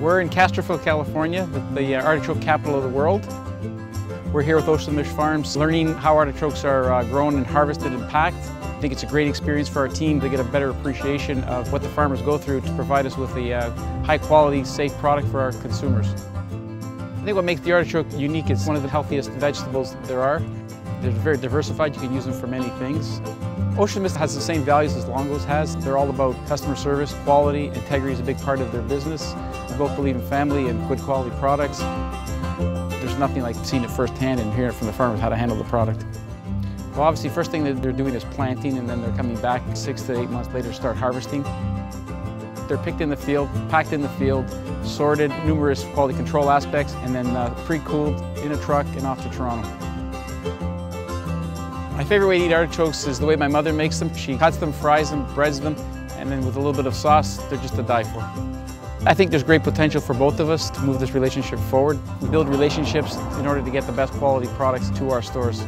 We're in Castroville, California, the, the uh, artichoke capital of the world. We're here with Ocean Mist Farms learning how artichokes are uh, grown and harvested and packed. I think it's a great experience for our team to get a better appreciation of what the farmers go through to provide us with a uh, high quality, safe product for our consumers. I think what makes the artichoke unique is one of the healthiest vegetables there are. They're very diversified, you can use them for many things. Ocean Mist has the same values as Longo's has. They're all about customer service, quality, integrity is a big part of their business. We both believe in family and good quality products. There's nothing like seeing it firsthand and hearing from the farmers how to handle the product. Well, obviously, first thing that they're doing is planting, and then they're coming back six to eight months later to start harvesting. They're picked in the field, packed in the field, sorted, numerous quality control aspects, and then uh, pre-cooled in a truck and off to Toronto. My favorite way to eat artichokes is the way my mother makes them. She cuts them, fries them, breads them, and then with a little bit of sauce, they're just to die for. I think there's great potential for both of us to move this relationship forward. We build relationships in order to get the best quality products to our stores.